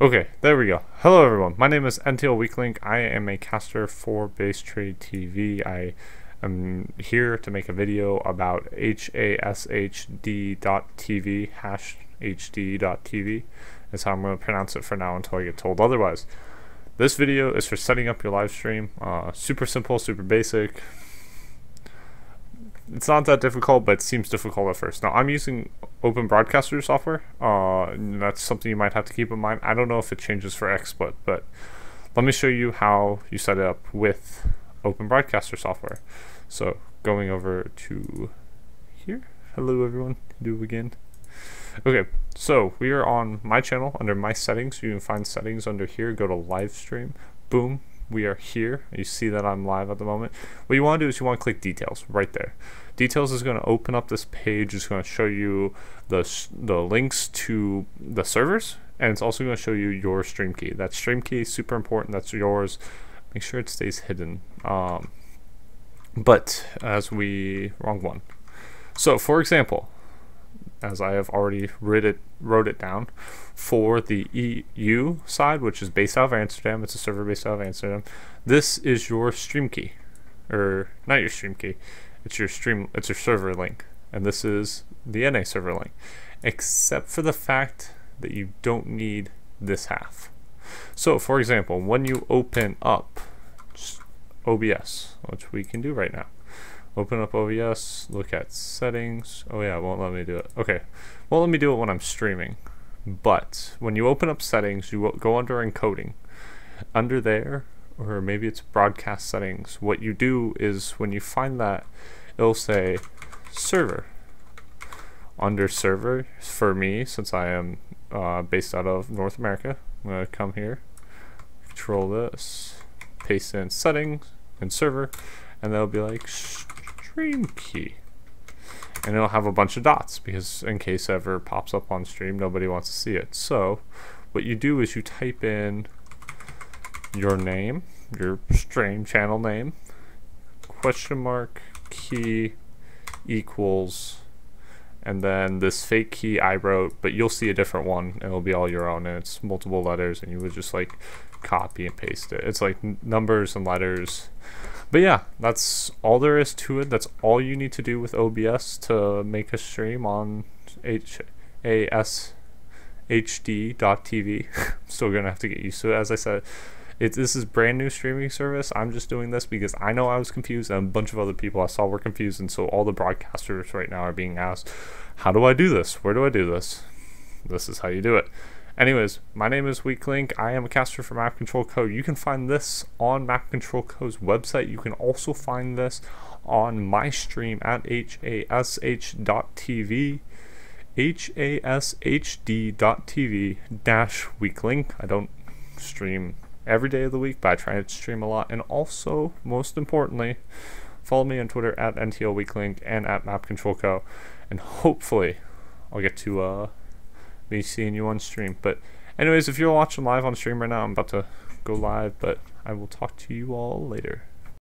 Okay, there we go. Hello everyone, my name is NTL Weaklink. I am a caster for Base Trade TV. I am here to make a video about HASHD.TV, hash HD.TV. That's how I'm going to pronounce it for now until I get told otherwise. This video is for setting up your live stream. Uh, super simple, super basic it's not that difficult, but it seems difficult at first. Now, I'm using Open Broadcaster software. Uh, that's something you might have to keep in mind. I don't know if it changes for XSplit, but let me show you how you set it up with Open Broadcaster software. So, going over to here. Hello, everyone. Do again. Okay, so we are on my channel under my settings. You can find settings under here. Go to live stream. Boom we are here. You see that I'm live at the moment. What you want to do is you want to click details right there. Details is going to open up this page. It's going to show you the, the links to the servers and it's also going to show you your stream key. That stream key is super important. That's yours. Make sure it stays hidden. Um, but as we, wrong one. So for example, as I have already wrote it, wrote it down, for the EU side, which is based out of Amsterdam, it's a server based out of Amsterdam. This is your stream key, or not your stream key, it's your stream, it's your server link, and this is the NA server link, except for the fact that you don't need this half. So, for example, when you open up OBS, which we can do right now, Open up OBS, look at settings. Oh yeah, it won't let me do it. Okay, won't let me do it when I'm streaming. But when you open up settings, you will go under encoding. Under there, or maybe it's broadcast settings, what you do is when you find that, it'll say server. Under server, for me, since I am uh, based out of North America, I'm to come here, control this, paste in settings and server, and they'll be like stream key. And it'll have a bunch of dots because in case ever pops up on stream, nobody wants to see it. So what you do is you type in your name, your stream channel name, question mark key equals and then this fake key I wrote, but you'll see a different one. It'll be all your own, and it's multiple letters, and you would just like copy and paste it. It's like numbers and letters but yeah, that's all there is to it. That's all you need to do with OBS to make a stream on HASHD.TV. I'm still gonna have to get used to it. As I said, it, this is brand new streaming service. I'm just doing this because I know I was confused and a bunch of other people I saw were confused. And so all the broadcasters right now are being asked, how do I do this? Where do I do this? This is how you do it. Anyways, my name is Weaklink. I am a caster for Map Control Co. You can find this on Map Control Co.'s website. You can also find this on my stream at hash.tv hashd.tv dash weaklink. I don't stream every day of the week, but I try to stream a lot. And also, most importantly, follow me on Twitter at NTLWeaklink and at Map Control Co. And hopefully, I'll get to uh, me seeing you on stream. But anyways, if you're watching live on stream right now, I'm about to go live, but I will talk to you all later.